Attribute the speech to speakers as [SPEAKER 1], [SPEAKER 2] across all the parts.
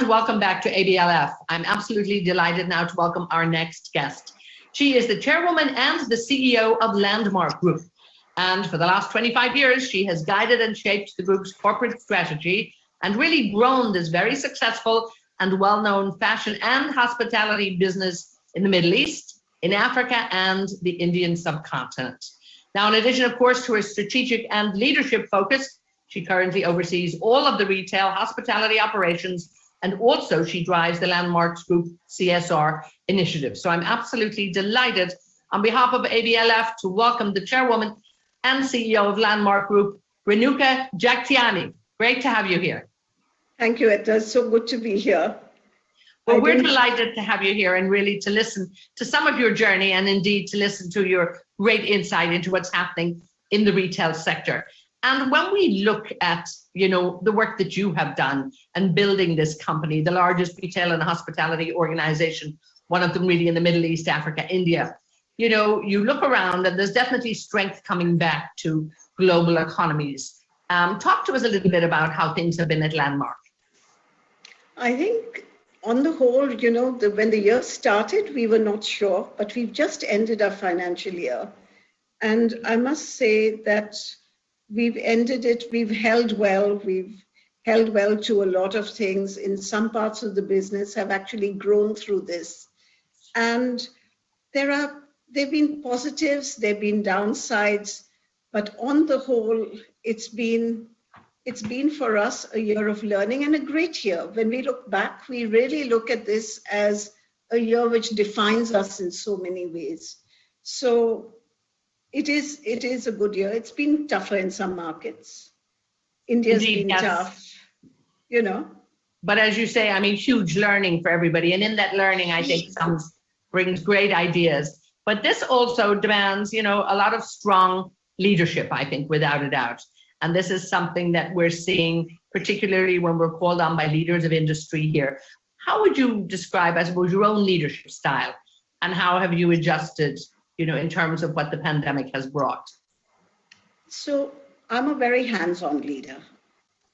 [SPEAKER 1] and welcome back to ABLF. I'm absolutely delighted now to welcome our next guest. She is the chairwoman and the CEO of Landmark Group. And for the last 25 years, she has guided and shaped the group's corporate strategy and really grown this very successful and well known fashion and hospitality business in the Middle East, in Africa, and the Indian subcontinent. Now, in addition, of course, to her strategic and leadership focus, she currently oversees all of the retail hospitality operations and also she drives the Landmarks Group CSR initiative. So I'm absolutely delighted on behalf of ABLF to welcome the chairwoman and CEO of Landmark Group, Renuka Jagtiani. Great to have you here.
[SPEAKER 2] Thank you, Etta. So good to be here.
[SPEAKER 1] Well, we're delighted to have you here and really to listen to some of your journey and indeed to listen to your great insight into what's happening in the retail sector. And when we look at, you know, the work that you have done and building this company, the largest retail and hospitality organization, one of them really in the Middle East, Africa, India, you know, you look around and there's definitely strength coming back to global economies. Um, talk to us a little bit about how things have been at Landmark.
[SPEAKER 2] I think on the whole, you know, the, when the year started, we were not sure, but we've just ended our financial year. And I must say that we've ended it, we've held well, we've held well to a lot of things in some parts of the business have actually grown through this. And there are there've been positives, there've been downsides, but on the whole, it's been it's been for us a year of learning and a great year. When we look back, we really look at this as a year which defines us in so many ways. So it is it is a good year. It's been tougher in some markets. India's Indeed, been yes. tough, you know.
[SPEAKER 1] But as you say, I mean, huge learning for everybody, and in that learning, I think comes brings great ideas. But this also demands, you know, a lot of strong leadership. I think, without a doubt. And this is something that we're seeing, particularly when we're called on by leaders of industry here. How would you describe, I suppose, your own leadership style, and how have you adjusted you know, in terms of what the pandemic has brought?
[SPEAKER 2] So I'm a very hands-on leader.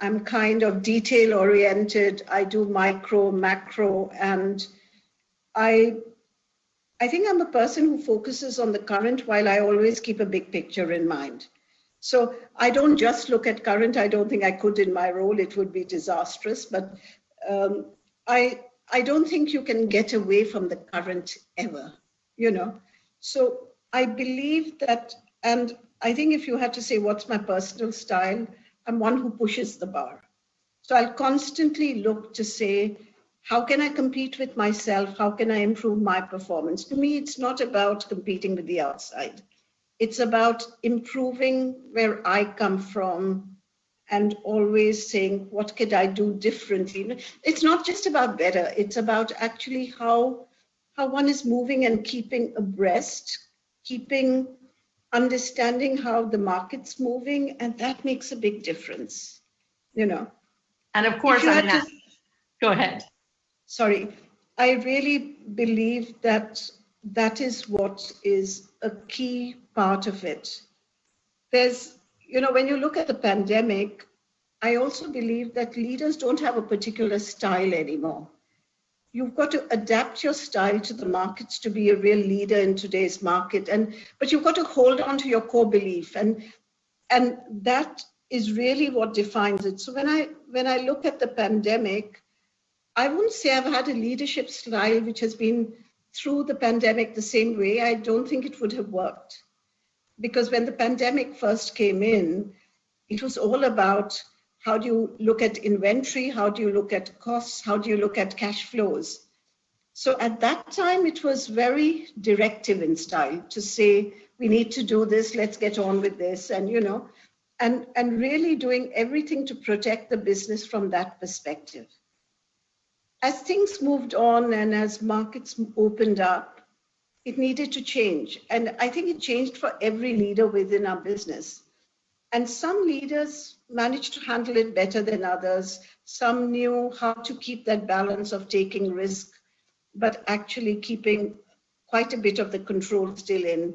[SPEAKER 2] I'm kind of detail oriented. I do micro, macro, and I I think I'm a person who focuses on the current while I always keep a big picture in mind. So I don't just look at current. I don't think I could in my role. It would be disastrous. But um, I I don't think you can get away from the current ever. You know, so I believe that, and I think if you had to say what's my personal style, I'm one who pushes the bar. So I'll constantly look to say, how can I compete with myself? How can I improve my performance? To me, it's not about competing with the outside. It's about improving where I come from and always saying, what could I do differently? It's not just about better, it's about actually how how one is moving and keeping abreast, keeping understanding how the market's moving, and that makes a big difference, you know.
[SPEAKER 1] And of course, I mean, to, go ahead.
[SPEAKER 2] Sorry, I really believe that that is what is a key part of it. There's, you know, when you look at the pandemic, I also believe that leaders don't have a particular style anymore you've got to adapt your style to the markets to be a real leader in today's market. And but you've got to hold on to your core belief. And and that is really what defines it. So when i when i look at the pandemic i wouldn't say i've had a leadership style which has been through the pandemic the same way. I don't think it would have worked. Because when the pandemic first came in it was all about how do you look at inventory? How do you look at costs? How do you look at cash flows? So at that time, it was very directive in style to say, we need to do this, let's get on with this. And, you know, and, and really doing everything to protect the business from that perspective. As things moved on and as markets opened up, it needed to change. And I think it changed for every leader within our business. And some leaders managed to handle it better than others. Some knew how to keep that balance of taking risk, but actually keeping quite a bit of the control still in.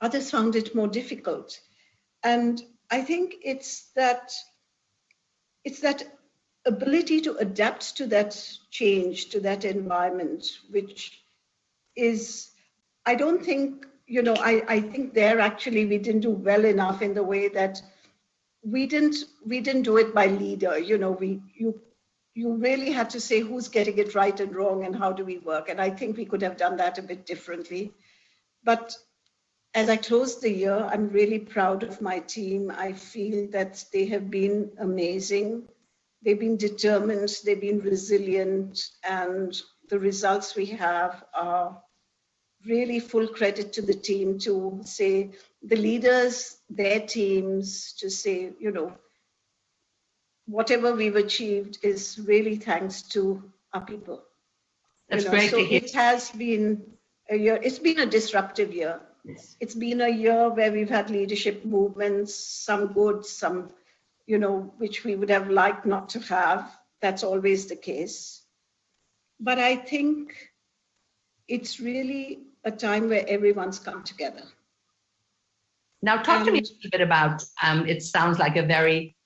[SPEAKER 2] Others found it more difficult. And I think it's that it's that ability to adapt to that change, to that environment, which is, I don't think, you know, I, I think there actually we didn't do well enough in the way that we didn't we didn't do it by leader. You know, we you you really had to say who's getting it right and wrong and how do we work. And I think we could have done that a bit differently. But as I close the year, I'm really proud of my team. I feel that they have been amazing. They've been determined, they've been resilient, and the results we have are really full credit to the team to say the leaders, their teams, to say, you know, whatever we've achieved is really thanks to our people.
[SPEAKER 1] That's
[SPEAKER 2] you know,
[SPEAKER 1] great
[SPEAKER 2] so
[SPEAKER 1] to hear.
[SPEAKER 2] it has been a year, it's been a disruptive year. Yes. It's been a year where we've had leadership movements, some good, some, you know, which we would have liked not to have. That's always the case. But I think it's really a time where everyone's come together.
[SPEAKER 1] Now, talk to me a little bit about. Um, it sounds like a very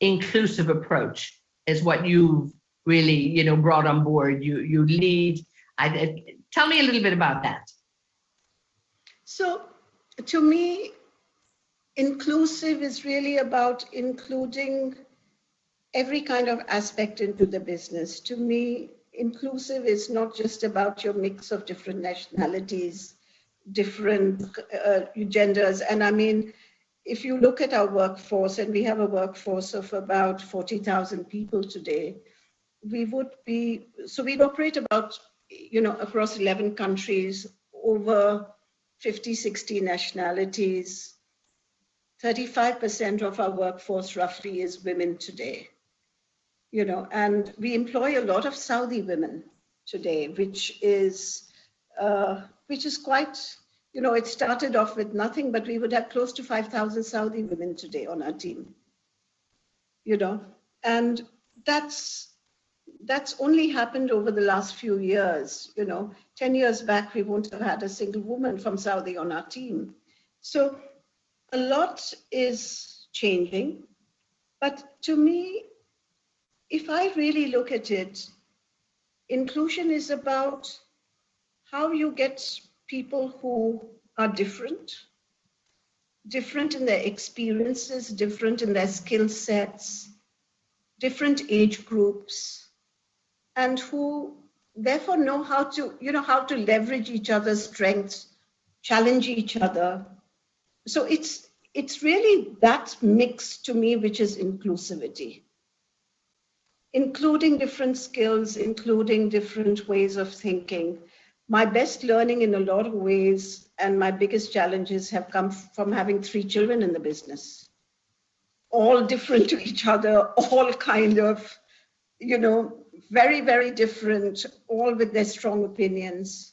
[SPEAKER 1] inclusive approach is what you've really, you know, brought on board. You you lead. I, I- tell me a little bit about that.
[SPEAKER 2] So, to me, inclusive is really about including every kind of aspect into the business. To me, inclusive is not just about your mix of different nationalities, different uh, genders. And I mean, if you look at our workforce, and we have a workforce of about 40,000 people today, we would be, so we operate about, you know, across 11 countries, over 50, 60 nationalities. 35% of our workforce roughly is women today. You know, and we employ a lot of Saudi women today, which is uh, which is quite, you know, it started off with nothing, but we would have close to 5,000 Saudi women today on our team. You know, and that's that's only happened over the last few years. You know, 10 years back, we wouldn't have had a single woman from Saudi on our team. So a lot is changing. But to me, if I really look at it, inclusion is about how you get people who are different, different in their experiences, different in their skill sets, different age groups, and who therefore know how to, you know, how to leverage each other's strengths, challenge each other. So it's it's really that mix to me which is inclusivity including different skills, including different ways of thinking. My best learning in a lot of ways and my biggest challenges have come from having three children in the business, all different to each other, all kind of, you know, very, very different, all with their strong opinions.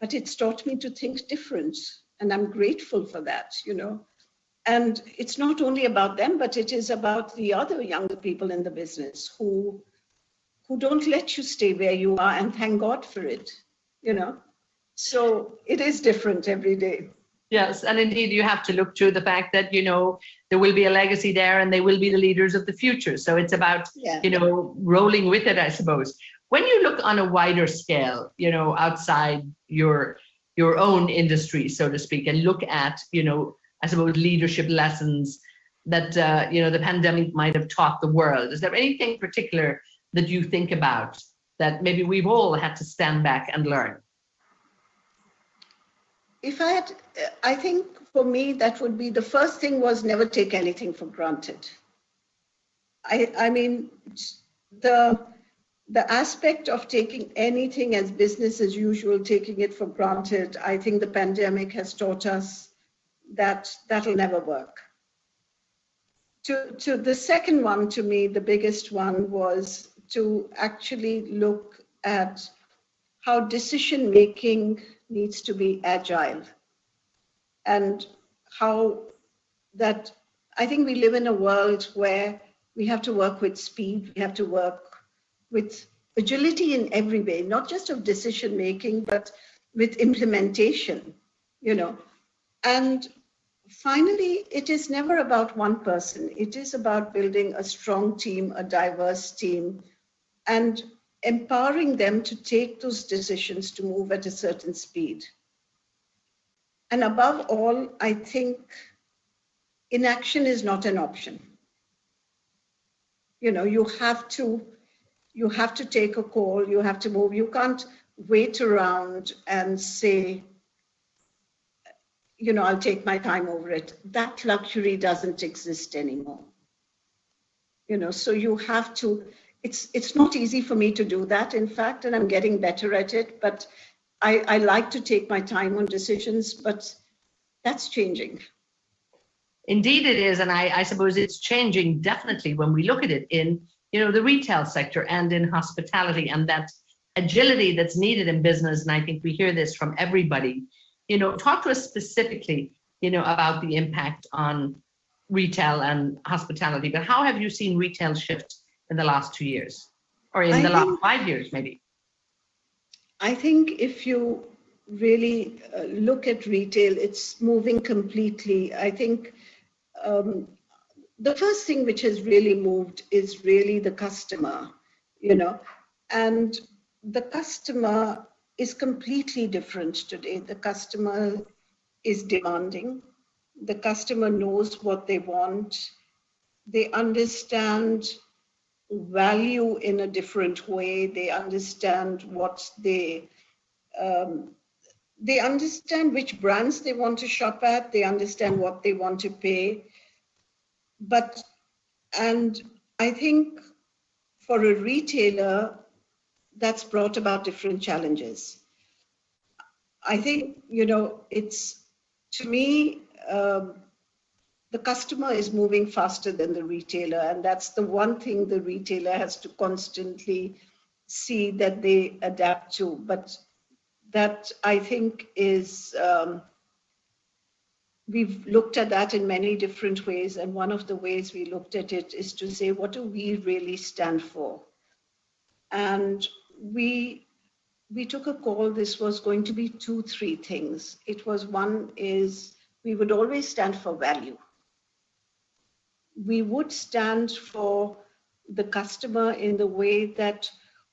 [SPEAKER 2] But it's taught me to think different, and I'm grateful for that, you know. And it's not only about them, but it is about the other younger people in the business who who don't let you stay where you are, and thank God for it, you know. So it is different every day.
[SPEAKER 1] Yes, and indeed, you have to look to the fact that you know there will be a legacy there, and they will be the leaders of the future. So it's about
[SPEAKER 2] Yeah.
[SPEAKER 1] you know rolling with it, I suppose. When you look on a wider scale, you know, outside your your own industry, so to speak, and look at you know, I suppose leadership lessons that uh, you know the pandemic might have taught the world. Is there anything particular that you think about that maybe we've all had to stand back and learn?
[SPEAKER 2] If I had, I think for me that would be the first thing was never take anything for granted. I I mean the the aspect of taking anything as business as usual, taking it for granted, I think the pandemic has taught us that that'll never work. To, to the second one, to me, the biggest one was to actually look at how decision making needs to be agile and how that I think we live in a world where we have to work with speed, we have to work with agility in every way, not just of decision making, but with implementation, you know. And finally, it is never about one person. It is about building a strong team, a diverse team, and empowering them to take those decisions to move at a certain speed. And above all, I think inaction is not an option. You know, you have to you have to take a call, you have to move. You can't wait around and say, you know, I'll take my time over it. That luxury doesn't exist anymore. You know, so you have to, it's it's not easy for me to do that, in fact, and I'm getting better at it, but I, I like to take my time on decisions, but that's changing.
[SPEAKER 1] Indeed it is, and I, I suppose it's changing definitely when we look at it in you know the retail sector and in hospitality and that agility that's needed in business. And I think we hear this from everybody you know, talk to us specifically, you know, about the impact on retail and hospitality, but how have you seen retail shift in the last two years or in I the think, last five years, maybe?
[SPEAKER 2] I think if you really uh, look at retail, it's moving completely. I think um, the first thing which has really moved is really the customer, you know, and the customer is completely different today. The customer is demanding. The customer knows what they want. They understand value in a different way. They understand what they um, they understand which brands they want to shop at. They understand what they want to pay. But and I think for a retailer, that's brought about different challenges. I think, you know, it's to me, um, the customer is moving faster than the retailer. And that's the one thing the retailer has to constantly see that they adapt to. But that I think is, um, we've looked at that in many different ways. And one of the ways we looked at it is to say, what do we really stand for? And we we took a call this was going to be two three things it was one is we would always stand for value we would stand for the customer in the way that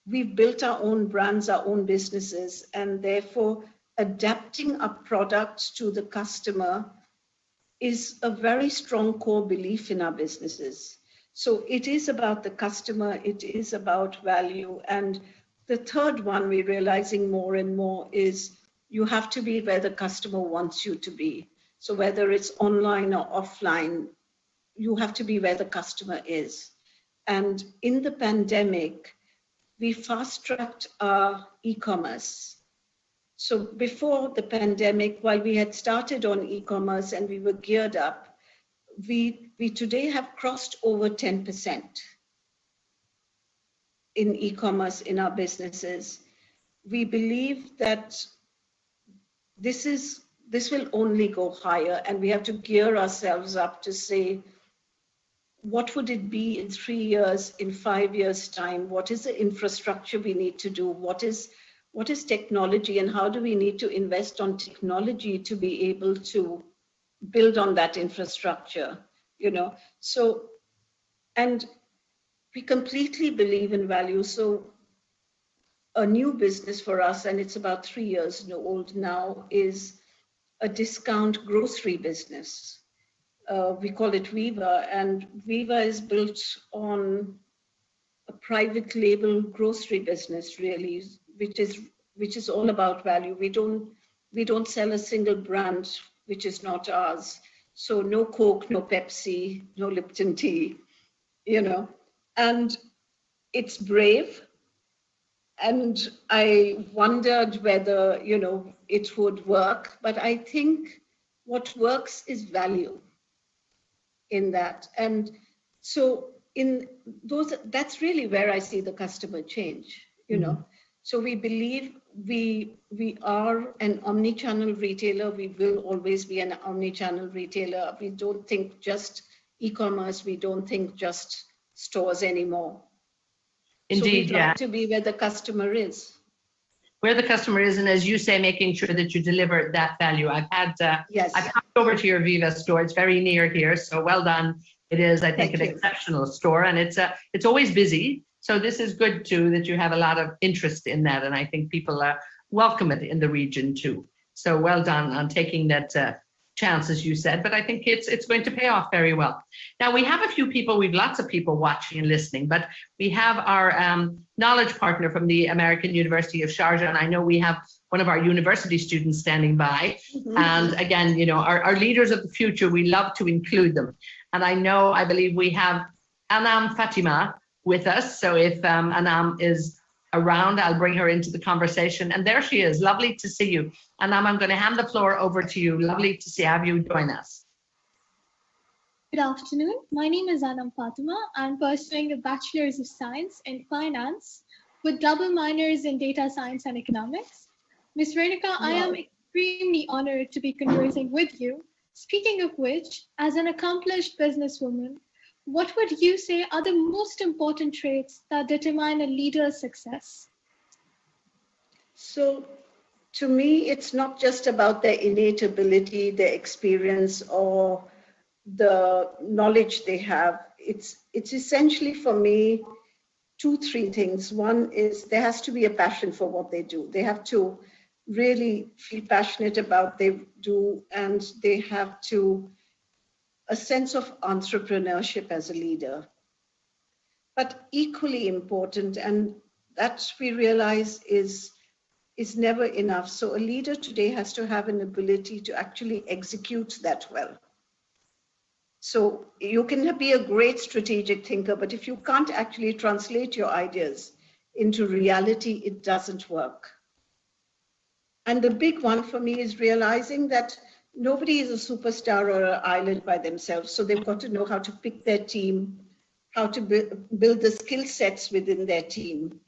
[SPEAKER 2] we've built our own brands our own businesses and therefore adapting our products to the customer is a very strong core belief in our businesses so it is about the customer it is about value and the third one we're realizing more and more is you have to be where the customer wants you to be. So whether it's online or offline, you have to be where the customer is. And in the pandemic, we fast tracked our e-commerce. So before the pandemic, while we had started on e-commerce and we were geared up, we, we today have crossed over 10% in e-commerce in our businesses. We believe that this is this will only go higher and we have to gear ourselves up to say what would it be in three years in five years time what is the infrastructure we need to do what is what is technology and how do we need to invest on technology to be able to build on that infrastructure you know so and we completely believe in value. So a new business for us, and it's about three years old now, is a discount grocery business. Uh, we call it Viva, and Viva is built on a private label grocery business, really, which is which is all about value. We don't we don't sell a single brand which is not ours. So no Coke, no Pepsi, no Lipton tea, you know and it's brave and i wondered whether you know it would work but i think what works is value in that and so in those that's really where i see the customer change you know mm-hmm. so we believe we we are an omni-channel retailer we will always be an omni-channel retailer we don't think just e-commerce we don't think just stores anymore.
[SPEAKER 1] Indeed,
[SPEAKER 2] so
[SPEAKER 1] yeah.
[SPEAKER 2] to be where the customer is.
[SPEAKER 1] Where the customer is, and as you say, making sure that you deliver that value. I've had, uh,
[SPEAKER 2] Yes.
[SPEAKER 1] I've come over to your Viva store. It's very near here, so well done. It is, I think,
[SPEAKER 2] Thank
[SPEAKER 1] an
[SPEAKER 2] you.
[SPEAKER 1] exceptional store, and it's uh, it's always busy. So this is good too that you have a lot of interest in that, and I think people uh, welcome it in the region too. So well done on taking that uh, chance, as you said. But I think it's it's going to pay off very well. Now we have a few people. We've lots of people watching and listening, but we have our um, knowledge partner from the American University of Sharjah, and I know we have one of our university students standing by.
[SPEAKER 2] Mhm.
[SPEAKER 1] And again, you know, our, our leaders of the future, we love to include them. And I know, I believe we have Anam Fatima with us. So if um, Anam is around, I'll bring her into the conversation. And there she is. Lovely to see you. Anam, I'm going to hand the floor over to you. Lovely to see have you join us.
[SPEAKER 3] Good afternoon. My name is Anam Fatima. I'm pursuing a Bachelor's of Science in Finance with double minors in Data Science and Economics. Ms. Renika, I am extremely honored to be conversing with you. Speaking of which, as an accomplished businesswoman, what would you say are the most important traits that determine a leader's success?
[SPEAKER 2] So to me, it's not just about their innate ability, their experience, or the knowledge they have. It's it's essentially for me two, three things. One is there has to be a passion for what they do. They have to really feel passionate about they do, and they have to a sense of entrepreneurship as a leader. But equally important, and that we realize is is never enough. So a leader today has to have an ability to actually execute that well. So you can be a great strategic thinker, but if you can't actually translate your ideas into reality, it doesn't work. And the big one for me is realizing that nobody is a superstar or an island by themselves. So they've got to know how to pick their team, how to bu- build the skill sets within their team.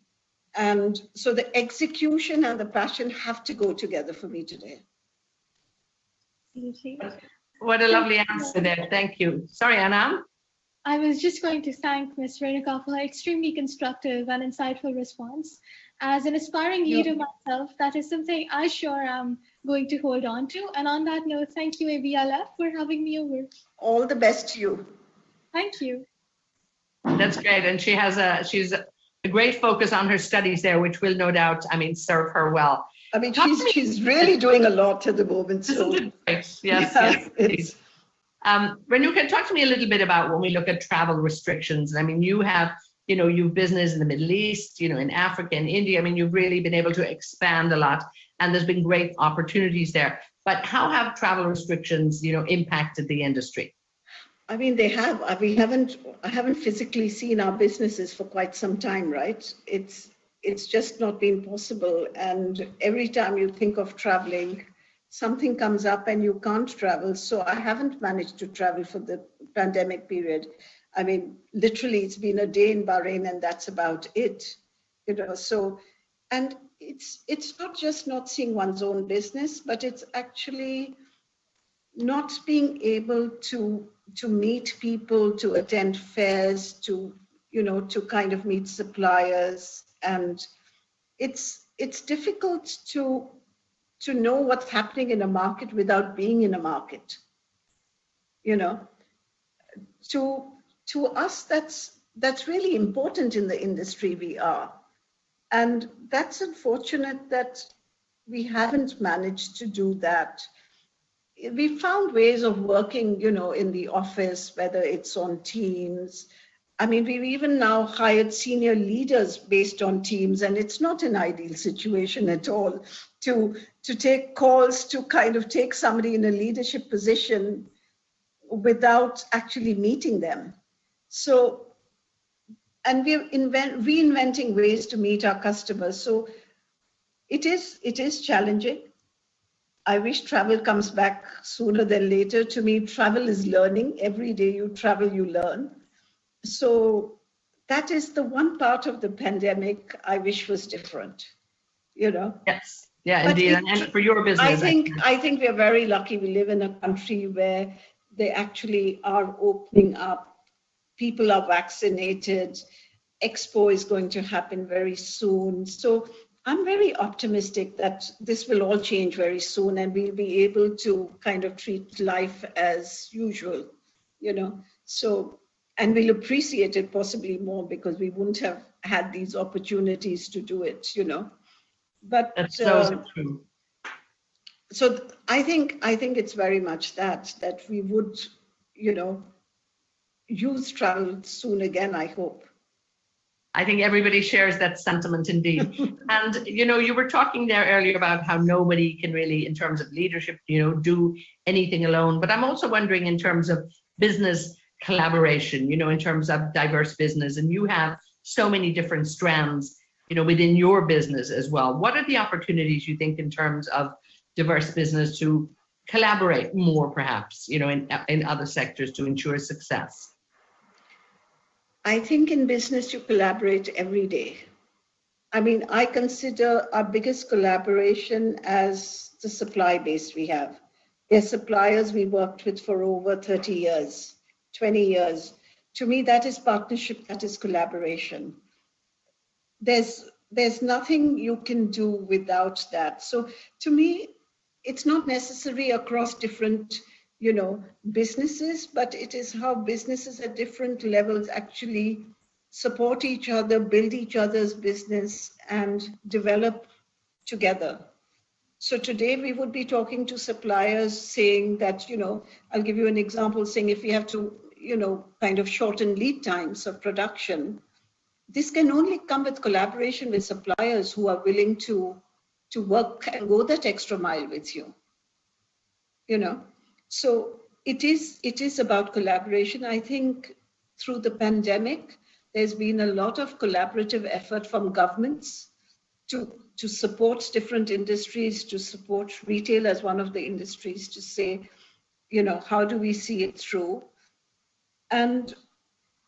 [SPEAKER 2] And so the execution and the passion have to go together for me today.
[SPEAKER 3] Absolutely.
[SPEAKER 1] What a lovely answer there. Thank you. Sorry, Anam.
[SPEAKER 3] I was just going to thank Ms. Renika for her extremely constructive and insightful response. As an aspiring
[SPEAKER 2] Yeah.
[SPEAKER 3] leader myself, that is something I sure am going to hold on to. And on that note, thank you, ABLF, for having me over.
[SPEAKER 2] All the best to you.
[SPEAKER 3] Thank you.
[SPEAKER 1] That's great. And she has a, she's a great focus on her studies there, which will no doubt, I mean, serve her well.
[SPEAKER 2] I mean, she's she's really doing a lot at the moment. So
[SPEAKER 1] Isn't it great? Yes,
[SPEAKER 2] Yeah,
[SPEAKER 1] yes. indeed.
[SPEAKER 2] it's-
[SPEAKER 1] Um, Renuka, talk to me a little bit about when we look at travel restrictions. I mean, you have, you know, you've business in the Middle East, you know, in Africa and India. I mean, you've really been able to expand a lot and there's been great opportunities there. But how have travel restrictions, you know, impacted the industry?
[SPEAKER 2] I mean, they have. uh, We haven't. I haven't physically seen our businesses for quite some time, right? It's it's just not been possible. And every time you think of traveling, something comes up and you can't travel. So I haven't managed to travel for the pandemic period. I mean, literally, it's been a day in Bahrain, and that's about it. You know. So, and it's it's not just not seeing one's own business, but it's actually not being able to to meet people to attend fairs to you know to kind of meet suppliers. And it's it's difficult to to know what's happening in a market without being in a market you know. To to us that's that's really important in the industry we are and that's unfortunate that we haven't managed to do that we found ways of working, you know, in the office, whether it's on Teams. I mean, we've even now hired senior leaders based on Teams, and it's not an ideal situation at all to to take calls to kind of take somebody in a leadership position without actually meeting them. So, and we're invent, reinventing ways to meet our customers. So, it is it is challenging. I wish travel comes back sooner than later. To me, travel is learning. Every day you travel, you learn. So that is the one part of the pandemic I wish was different. You know,
[SPEAKER 1] Yes, yeah,
[SPEAKER 2] But
[SPEAKER 1] indeed.
[SPEAKER 2] it-
[SPEAKER 1] And for your business.
[SPEAKER 2] I think I think we're very lucky. We live in a country where they actually are opening up. People are vaccinated. Expo is going to happen very soon. So I'm very optimistic that this will all change very soon and we'll be able to kind of treat life as usual, you know. So, and we'll appreciate it possibly more because we wouldn't have had these opportunities to do it, you know. But
[SPEAKER 1] That's so
[SPEAKER 2] uh,
[SPEAKER 1] true.
[SPEAKER 2] so I think I think it's very much that that we would, you know, use travel soon again. I hope.
[SPEAKER 1] I think everybody shares that sentiment indeed. and you know, you were talking there earlier about how nobody can really, in terms of leadership, you know, do anything alone. But I'm also wondering in terms of business collaboration, you know, in terms of diverse business, and you have so many different strands, you know, within your business as well. What are the opportunities you think in terms of diverse business to collaborate more, perhaps, you know, in in other sectors to ensure success?
[SPEAKER 2] I think in business you collaborate every day. I mean, I consider our biggest collaboration as the supply base we have. They're suppliers we worked with for over 30 years, 20 years. To me, that is partnership, that is collaboration. There's there's nothing you can do without that. So to me, it's not necessary across different you know businesses but it is how businesses at different levels actually support each other build each other's business and develop together. So today we would be talking to suppliers saying that you know i'll give you an example saying if we have to you know kind of shorten lead times of production this can only come with collaboration with suppliers who are willing to to work and go that extra mile with you you know so it is it is about collaboration. I think through the pandemic, there's been a lot of collaborative effort from governments to to support different industries, to support retail as one of the industries, to say, you know, how do we see it through? And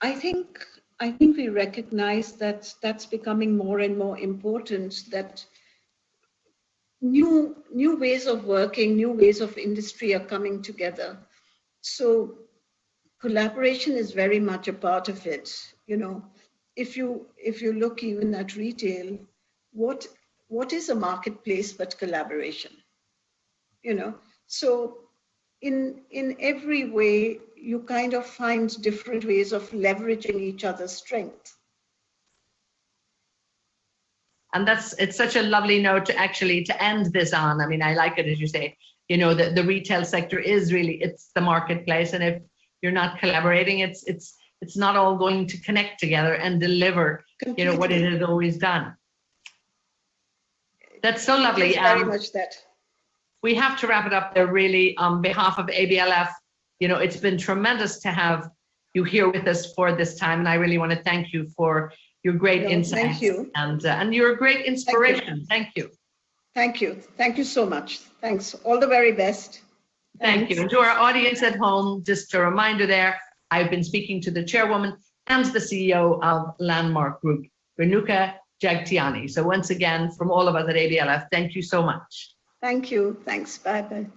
[SPEAKER 2] I think I think we recognize that that's becoming more and more important. That new new ways of working new ways of industry are coming together. So collaboration is very much a part of it you know. If you if you look even at retail what what is a marketplace but collaboration you know? So in in every way you kind of find different ways of leveraging each other's strength
[SPEAKER 1] and that's it's such a lovely note to actually to end this on. I mean i like it as you say. You know the, the retail sector is really it's the marketplace. And if you're not collaborating it's it's it's not all going to connect together and deliver you know what it has always done. That's so lovely.
[SPEAKER 2] Very um, much that.
[SPEAKER 1] we have to wrap it up there really on behalf of ablf you know it's been tremendous to have you here with us for this time. And i really want to thank you for your great no, insights.
[SPEAKER 2] Thank you.
[SPEAKER 1] And, uh, and you're a great inspiration. Thank you.
[SPEAKER 2] Thank you. Thank you so much. Thanks. All the very best.
[SPEAKER 1] Thank Thanks. you. And to our audience at home, just a reminder there, I've been speaking to the chairwoman and the CEO of Landmark Group, Renuka Jagtiani. So once again, from all of us at ABLF, thank you so much.
[SPEAKER 2] Thank you. Thanks. Bye bye.